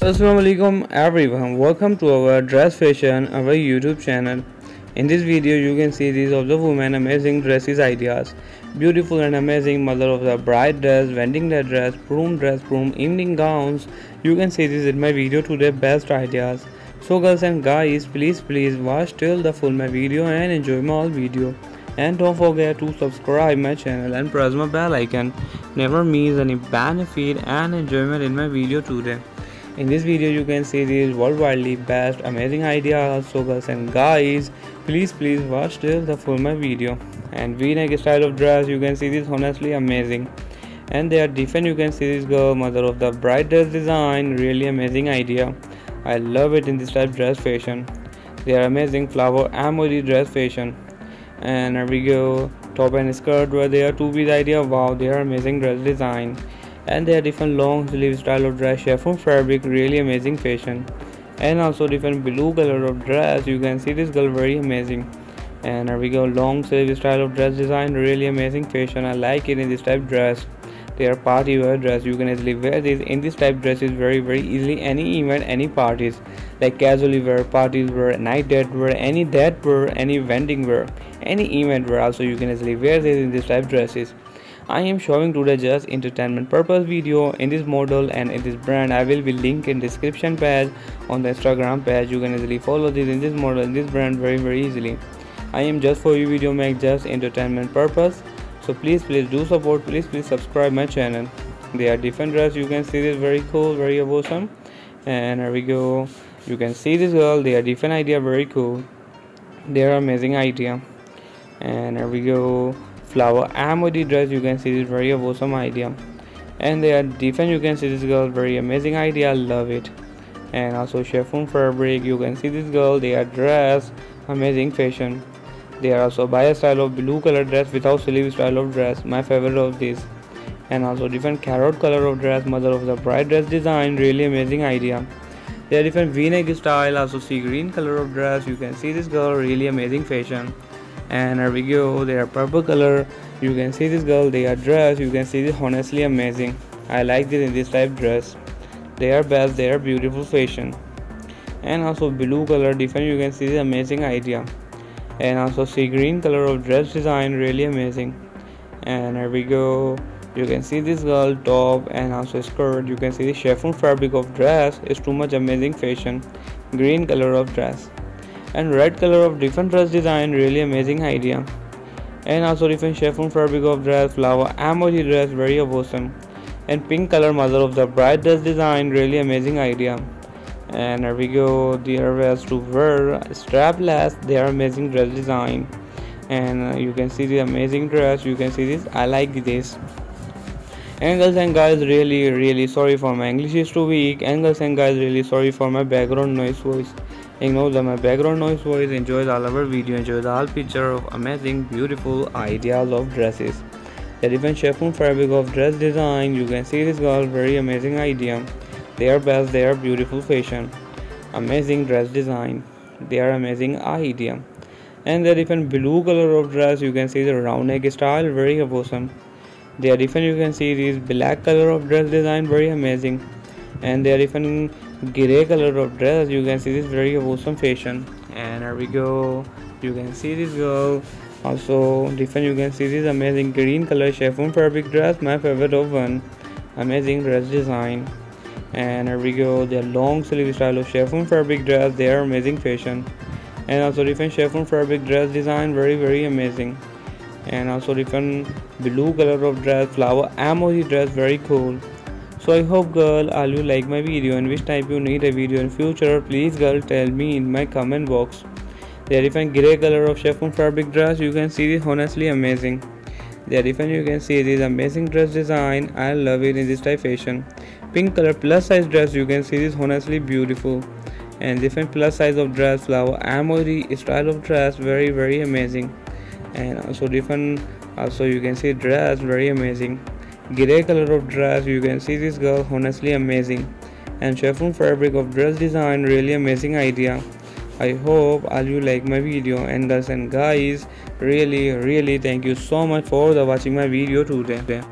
Assalamualaikum everyone. Welcome to our dress fashion our youtube channel. In this video you can see these of the women amazing dresses ideas. Beautiful and amazing mother of the bride dress wedding dress prom dress prom evening gowns. You can see this in my video today best ideas. So girls and guys please please watch till the full my video and enjoy my all video. And don't forget to subscribe my channel and press my bell icon. Never miss any benefit and enjoyment in my video today in this video you can see these worldwide best amazing ideas so girls and guys. Please please watch till the full my video. And v-neck style of dress you can see this honestly amazing. And they are different. You can see this girl mother of the bride dress design. Really amazing idea. I love it in this type dress fashion. They are amazing flower emoji dress fashion. And here we go. Top and skirt where they are two piece idea. Wow they are amazing dress design and they are different long sleeve style of dress. Chiffon fabric really amazing fashion. And also different blue color of dress. You can see this girl very amazing. And here we go long sleeve style of dress design really amazing fashion. I like it in this type dress. They are party wear dress. You can easily wear this in this type dresses very very easily any event any parties. Like casually wear parties wear night date wear any date wear any vending wear any event wear. Also you can easily wear this in this type dresses I am showing today just entertainment purpose video in this model and in this brand. I will be link in description page on the Instagram page. You can easily follow this in this model in this brand very very easily. I am just for you video make just entertainment purpose. So please please do support please please subscribe my channel. They are different dress. You can see this very cool very awesome. And here we go. You can see this girl. They are different idea very cool. They are amazing idea. And here we go flower. Amody dress you can see this very awesome idea. And they are different. You can see this girl very amazing idea. Love it. And also chiffon fabric you can see this girl. They are dressed amazing fashion. They are also by a style of blue color dress without sleeve style of dress. My favorite of this and also different carrot color of dress. Mother of the bride dress design. Really amazing idea. They are different v-neck style. Also see green color of dress. You can see this girl. Really amazing fashion and here we go. They are purple color. You can see this girl. They are dressed. You can see this honestly amazing. I like this in this type dress. They are best. They are beautiful fashion. And also blue color different. You can see this amazing idea. And also see green color of dress design. Really amazing. And here we go. You can see this girl top and also skirt. You can see the chiffon fabric of dress. Is too much amazing fashion. Green color of dress and red color of different dress design really amazing idea. And also different chiffon fabric of dress flower emoji dress very awesome. And pink color mother of the bride dress design really amazing idea. And here we go the wears to wear strapless they are amazing dress design. And uh, you can see the amazing dress you can see this i like this. And and guys really really sorry for my english is too weak. And and guys really sorry for my background noise voice Ignore the background noise voice, enjoy all our video, enjoy the whole picture of amazing beautiful ideas of dresses. The different chiffon fabric of dress design, you can see this girl very amazing idea. They are best, they are beautiful fashion. Amazing dress design. They are amazing idea. And the different blue color of dress, you can see the round neck style, very awesome. They are different, you can see this black color of dress design, very amazing. And they are different gray color of dress you can see this very awesome fashion. And here we go. You can see this girl. Also different you can see this amazing green color chiffon fabric dress my favorite of one. Amazing dress design. And here we go. The long sleeve style of chiffon fabric dress they are amazing fashion. And also different chiffon fabric dress design very very amazing. And also different blue color of dress flower emoji dress very cool so i hope girl all you like my video and which type you need a video in future. Please girl tell me in my comment box. There is a gray color of chiffon fabric dress. You can see this honestly amazing. There is you can see this amazing dress design. I love it in this type fashion pink color plus size dress. You can see this honestly beautiful. And different plus size of dress flower emoji style of dress. Very very amazing. And also different also you can see dress. Very amazing Gray color of dress, you can see this girl honestly amazing. And chiffon fabric of dress design, really amazing idea. I hope all you like my video and girls and guys really really thank you so much for the watching my video today.